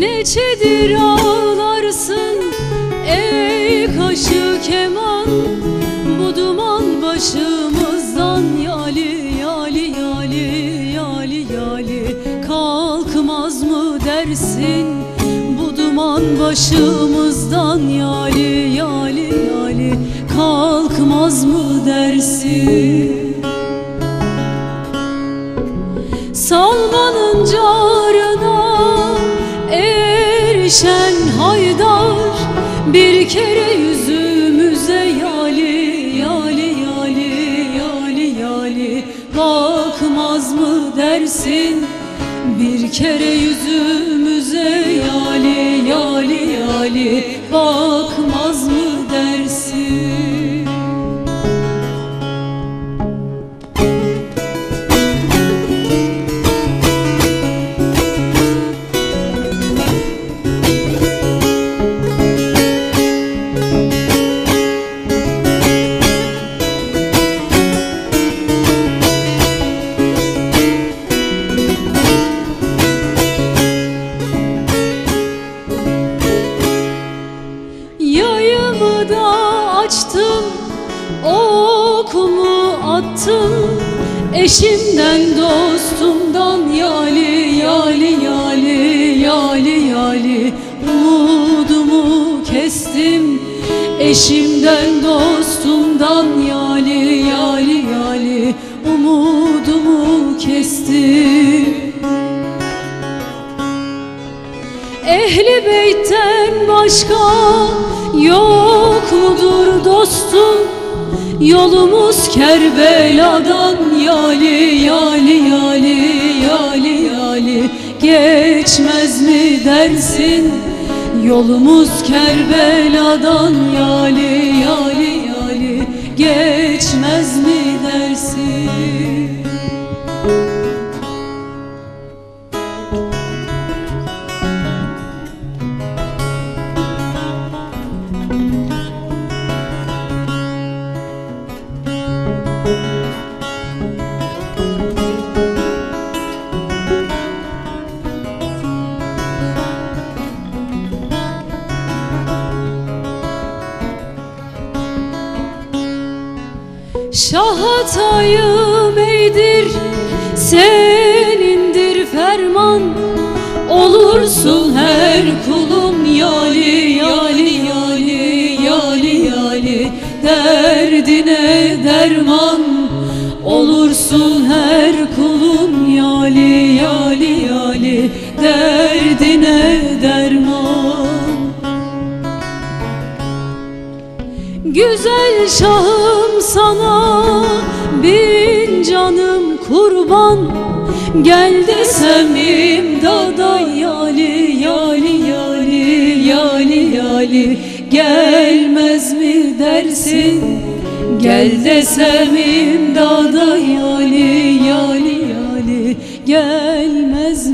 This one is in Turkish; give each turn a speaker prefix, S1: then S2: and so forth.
S1: Gecedir ağlarsın? Ey kaşı keman Bu duman başımızdan yali yali yali yali yali. Kalkmaz mı dersin? Bu duman başımızdan yali yali yali. Kalkmaz mı dersin erişen haydar Bir kere yüzümüze yali yali yali yali yali. Bakmaz mı dersin? Bir kere yüzümüze yali yali yali. Bakmaz attım Eşimden dostumdan Yali yali yali yali yali. Umudumu kestim. Eşimden dostumdan Yali yali yali. Umudumu kestim. Ehli beytten başka yok mudur dostum Yolumuz Kerbela'dan yali yali yali yali yali. Geçmez mi dersin? Yolumuz Kerbela'dan yali yali yali. Geçmez mi dersin Şahatayım eydir Senindir ferman. Olursun her kulum Yali yali yali yali yali. Derdine derman. Olursun her kulum Yali yali yali. Derdine Güzel şahım sana bin canım kurban. Gel desem imdada yali yali yali yali yali. Gelmez mi dersin? Gel desem imdada yali yali yali. Gelmez